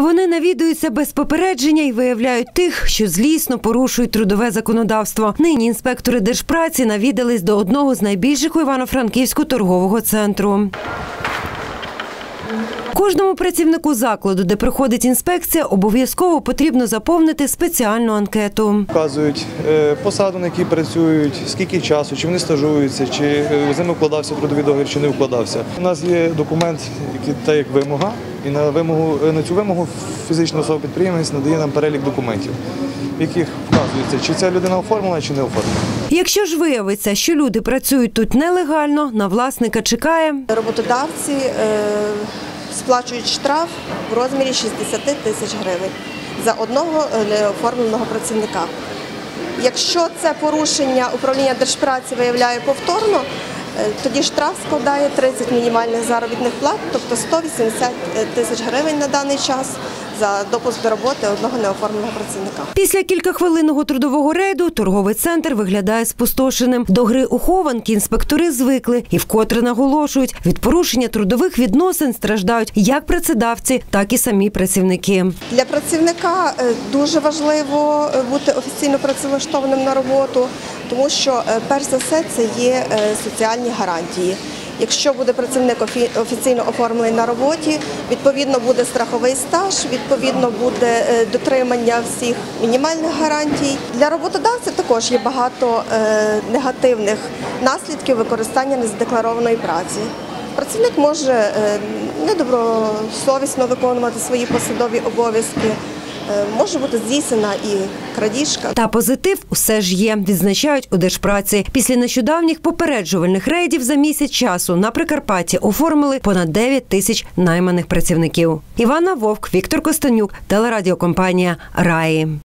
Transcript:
Вони навідуються без попередження і виявляють тих, що злісно порушують трудове законодавство. Нині інспектори держпраці навідались до одного з найбільших у Івано-Франківську торгового центру. Кожному працівнику закладу, де проходить інспекція, обов'язково потрібно заповнити спеціальну анкету. Вказують е, посаду, на якій працюють, скільки часу, чи вони стажуються, чи е, з ними вкладався трудовий договір, чи не вкладався. У нас є документ, який та як вимога, і на вимогу е, на цю вимогу фізична особа підприємець надає нам перелік документів, в яких вказується, чи ця людина оформлена, чи не оформлена. Якщо ж виявиться, що люди працюють тут нелегально, на власника чекає Роботодавці е, сплачують штраф в розмірі 60 тисяч гривень за одного е, неоформленого працівника. Якщо це порушення управління держпраці виявляє повторно, тоді штраф складає 30 мінімальних заробітних плат, тобто 180 тисяч гривень на даний час за допуск до роботи одного неоформленого працівника. Після кількахвилинного трудового рейду торговий центр виглядає спустошеним. До гри у хованки інспектори звикли і вкотре наголошують, від порушення трудових відносин страждають як працедавці, так і самі працівники. Для працівника е, дуже важливо е, бути офіційно працевлаштованим на роботу, тому що е, перш за все це є е, соціальні гарантії. Якщо буде працівник офі- офіційно оформлений на роботі, відповідно буде страховий стаж, відповідно буде е, дотримання всіх мінімальних гарантій. Для роботодавця також є багато негативних наслідків використання незадекларованої праці. Працівник може недобросовісно виконувати свої посадові обов'язки, може бути здійснена і крадіжка. Та позитив усе ж є, відзначають у держпраці. Після нещодавніх попереджувальних рейдів за місяць часу на Прикарпатті оформили понад 9 тисяч найманих працівників. Івана Вовк, Віктор Костанюк, телерадіокомпанія Раї.